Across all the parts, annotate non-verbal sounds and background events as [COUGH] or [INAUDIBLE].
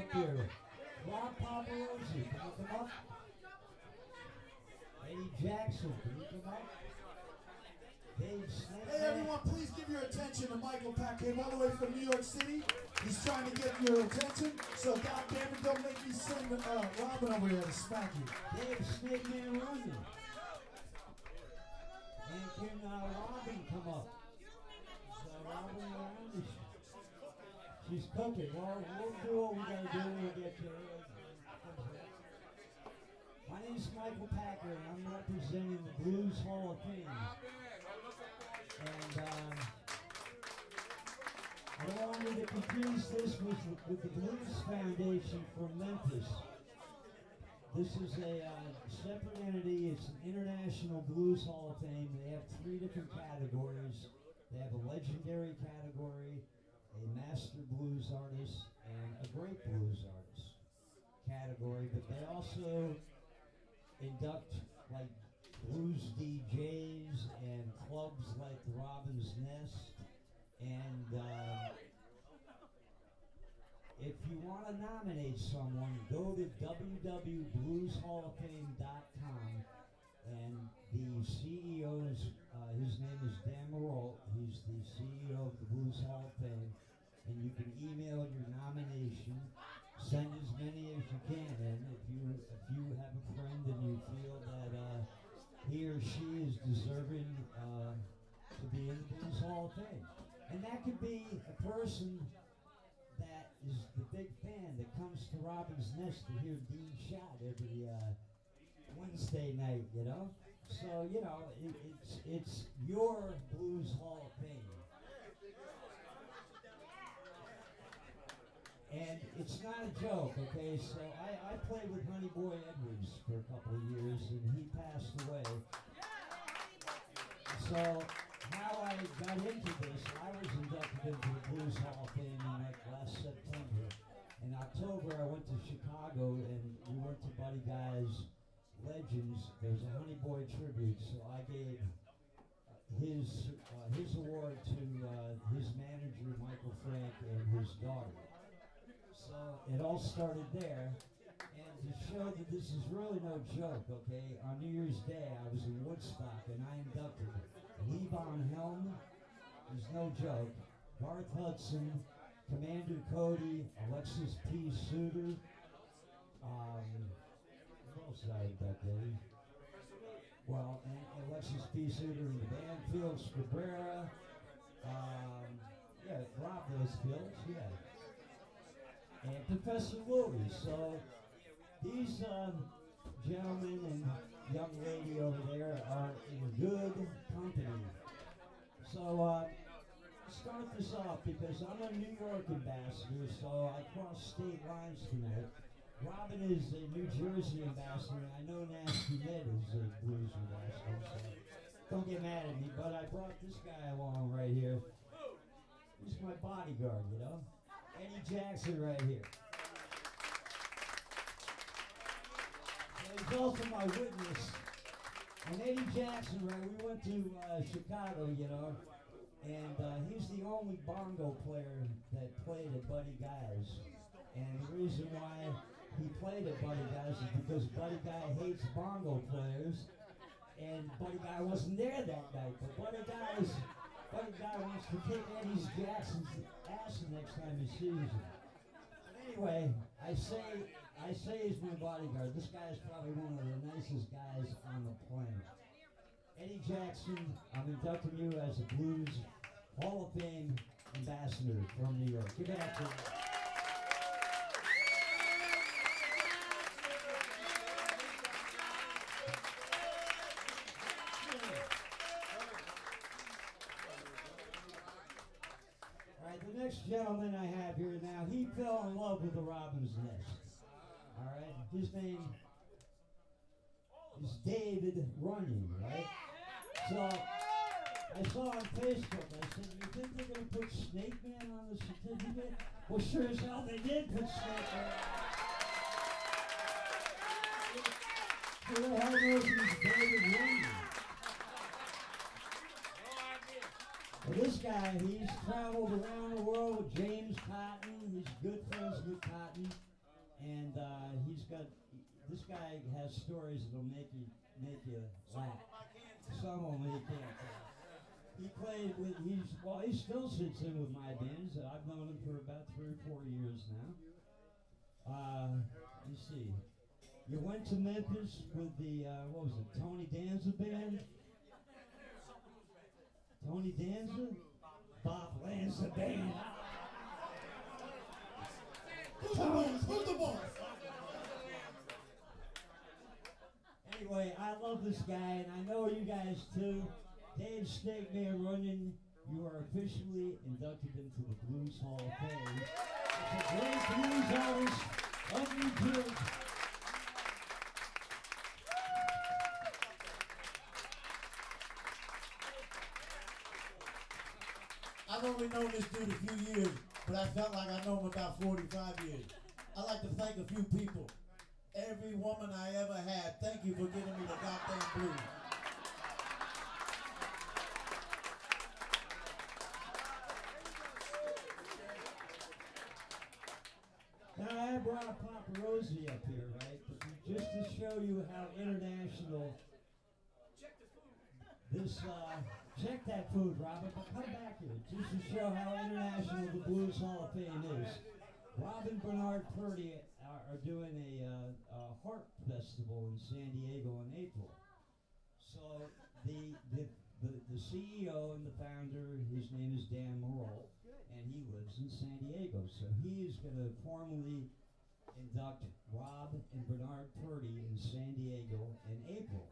up here? Rob Paparozzi, can you come up? Eddie Jackson, can you come up? Hey everyone, please give your attention to Michael Pack came all the way from New York City. He's trying to get your attention, so goddamn it, don't make me send uh, Robin over here to smack you. Dave Snake Man Runyan. And can uh, Robin come up? Is uh, Robin around? Is she- She's cooking. Well, we'll do what we gotta do. We'll get to her. My name's Michael Packer, and I'm representing the Blues Hall of Fame. And um, I don't want you to confuse this with, with the Blues Foundation from Memphis. This is a uh, separate entity. It's an international blues hall of fame. They have three different categories. They have a legendary category, a master blues artist, and a great blues artist category. But they also induct like blues DJs and clubs like Robin's Nest. And uh, if you want to nominate someone, go to www.blueshalloffame.com and the CEO's, uh, his name is Dan person that is the big fan that comes to Robin's Nest to hear Dean Shot every uh, Wednesday night, you know. So you know, it, it's it's your Blues Hall of Fame, and it's not a joke, okay? So I, I played with Honey Boy Edwards for a couple of years, and he passed away. So how I got into this, I was inducted into the Blues Hall of Fame like last September. In October, I went to Chicago and we went to Buddy Guy's Legends. There was a Honey Boy tribute, so I gave his uh, his award to uh, his manager Michael Frank and his daughter. So it all started there. And to show that this is really no joke, okay, on New Year's Day I was in Woodstock and I inducted Lee Von Helm, is no joke, Garth Hudson, Commander Cody, Alexis P. Suter, um, what else did I induct, Well, and Alexis P. Suter and the band, Felix Cabrera, um, yeah, Rob those Fields, yeah and Professor Louie. So these um, gentlemen and young lady over there are in good company. So uh, start this off because I'm a New York ambassador, so I cross state lines tonight. Robin is a New Jersey ambassador, and I know Nasty Ned is a blues ambassador. So don't get mad at me, but I brought this guy along right here. He's my bodyguard, you know. Eddie Jackson right here. He's also my witness. And Eddie Jackson, right, we went to uh, Chicago, you know, and uh, he's the only bongo player that played at Buddy Guy's. And the reason why he played at Buddy Guy's is because Buddy Guy hates bongo players, and Buddy Guy wasn't there that night. But Buddy Guy's Buddy Guy wants to kick Eddie Jackson's ass the next time he sees him. But anyway, I say I say he's my bodyguard. This guy is probably one of the nicest guys on the planet. Eddie Jackson, I'm inducting you as a Blues Hall of Fame ambassador from New York. Give it up to All right, the next gentleman I have here now, he fell in love with the Robin's Nest. All right, his name is David Runyan, right? So I saw on Facebook, I said, you think they're going to put Snake Man on the certificate? Well, sure as hell they did put Snake Man. Who the hell knows who's David Runyan? Well, this guy, he's traveled around the world with James Cotton. He's good friends with Cotton. Got this guy has stories that'll make you make you laugh. Some of them you can't tell. He played with he's well he still sits in with my bands. I've known him for about three or four years now. Uh, me see. You went to Memphis with the uh, what was it Tony Danza band? Tony Danza, Bob Lanza band. Who's the boss? Who's the boss? Anyway, I love this guy, and I know you guys too. Dave Snakeman Runyan, you are officially inducted into the Blues Hall of Fame. It's a great blues artist of New. I've only known this dude a few years, but I felt like I know him about 45 years. I'd like to thank a few people. Every woman I ever had, thank you for giving me the goddamn blues. Now I brought Paparozzi up here, right? Just to show you how international this uh, check that food, Robin, but come back here just to show how international the Blues Hall of Fame is. Robin Bernard Purdie are, doing a, uh, a harp festival in San Diego in April. So the, the the the CEO and the founder, his name is Dan Morrell, and he lives in San Diego. So he is going to formally induct Rob and Bernard Purdie in San Diego in April.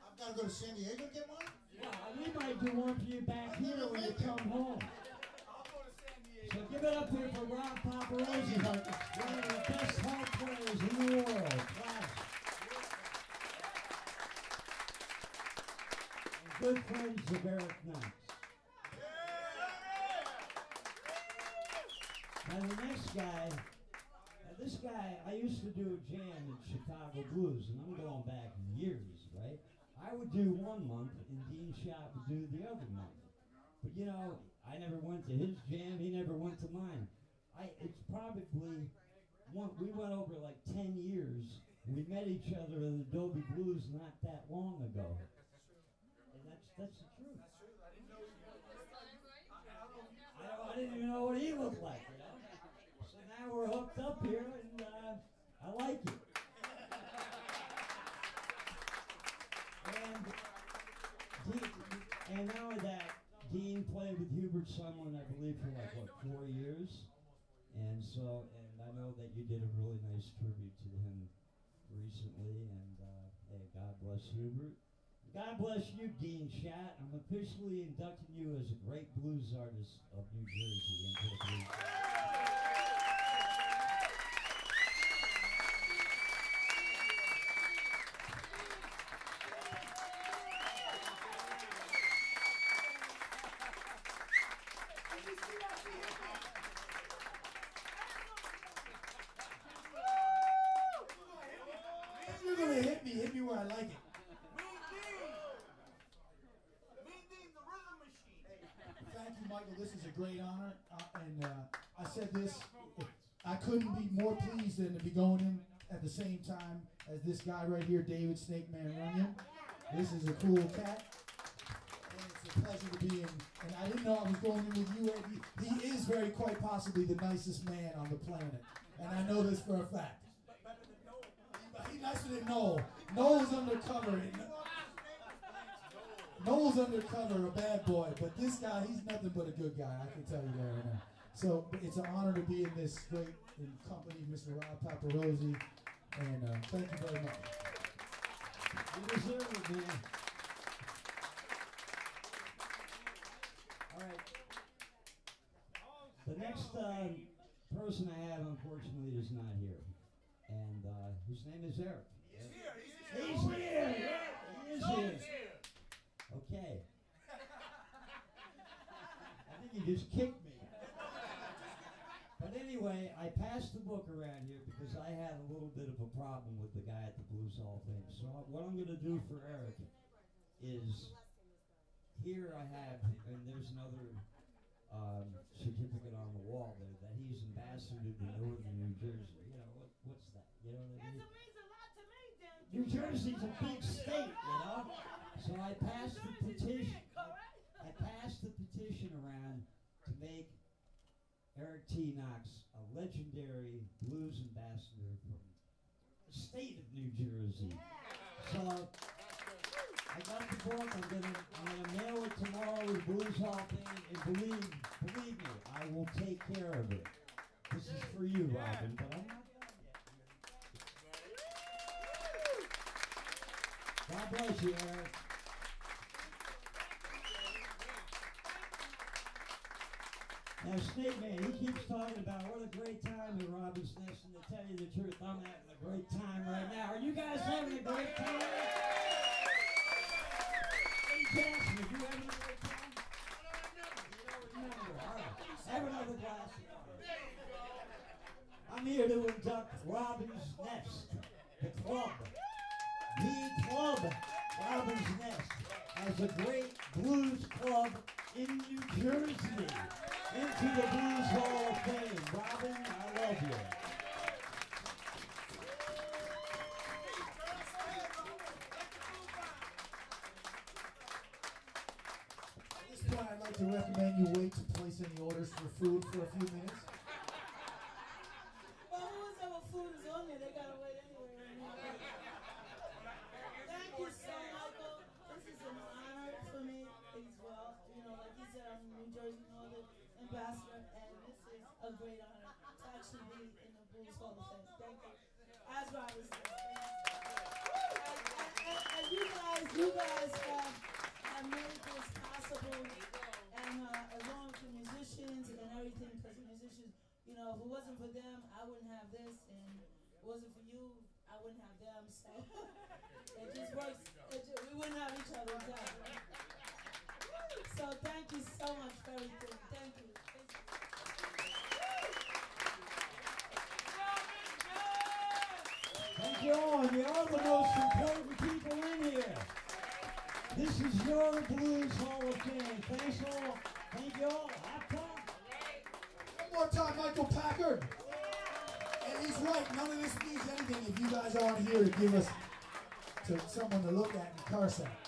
I've got to go to San Diego to get one? Yeah, we might do one for you back here when you come home. I'll go to San Diego. So give it up here for Rob Paparozzi, one of the best harp players in the world. Class. And good friends of Eric Knox. Now the next guy, this guy, I used to do a jam at Chicago Blues, and I'm going back years, right? I would do one month, and Dean Shot would do the other month. But you know, I never went to his jam. He never went to mine. I it's probably one. We went over like ten years. We met each other in the Adobe Blues not that long ago, and that's that's the truth. I, don't- I didn't even know what he looked like. You know? So now we're hooked up here, and uh, I like it. And Dean, and not only that, Dean played with Hubert Sumlin, I believe, for like what four years, and so and I know that you did a really nice tribute to him recently, and uh, hey, God bless Hubert. God bless you, Dean Shot. I'm officially inducting you as a great blues artist of New Jersey into the blues. If you're gonna hit me, hit me where I like it. Thank you, Michael. This is a great honor, uh, and uh, I said this. I couldn't be more pleased than to be going in at the same time as this guy right here, David Snake Man Runyan. This is a cool cat, and it's a pleasure to be in. And I didn't know I was going in with you, Ed. He, is very quite possibly the nicest man on the planet, and I know this for a fact. He's nicer than Noel. Noel's undercover. And- Noel's undercover, a bad boy, but this guy, he's nothing but a good guy. I can tell you that right now. So it's an honor to be in this great in company, Mr. Rob Paparozzi, and uh, thank you very much. You deserve it, man. All right. The next uh, person I have, unfortunately, is not here, and uh, his name is Eric. He's here. He's here. He is here. Okay. You just kicked me. But anyway, I passed the book around here because I had a little bit of a problem with the guy at the Blues Hall Fame. So what I'm going to do for Eric is here I have, and there's another um, certificate on the wall there that he's ambassador to Northern New Jersey. You know what, what's that? You know what I mean? it means a lot to me, then. New Jersey's a big state, you know? So I passed the petition. I passed the petition around make Eric T. Knox a legendary blues ambassador from the state of New Jersey. So I got the book. I'm gonna I'm gonna mail it tomorrow with Blues Hall Fame, and believe believe me, I will take care of it. This is for you, Robin, but I'm not done yet. God bless you, Eric. Now, Snake Man, he keeps talking about what a great time in Robin's Nest, and to tell you the truth, I'm having a great time right now. Are you guys having a great time? Hey, are you having a great time? Have another glass. I'm here to induct Robin's Nest, the club, the club, Robin's Nest, as a great blues club in New Jersey into the Blues Hall of Fame. Robin, I love you. At this point, I'd like to recommend you wait to place any orders for food for a few minutes. Well, whoever food is on there, they gotta wait anyway. Thank you so, Michael. This is an honor for me as well. You know, like you said, I'm New Jersey Northern ambassador, and this is a great honor to actually be in the Blues Hall of Fame. Thank you. As Robert said. And, you guys, you guys have, have made this possible, and uh, along with the musicians and everything, because musicians, you know, if it wasn't for them, I wouldn't have this, and if it wasn't for you, I wouldn't have them. So [LAUGHS] it just works. It we wouldn't have each other. So thank you so much for everything. Thank you. Thank you. Thank you. You're the most important people in here. This is your Blues Hall of Fame. Thanks all. Thank you all. Have fun. One more time, Michael Packer. And he's right. None of this means anything if you guys aren't here to give us to someone to look at curse at.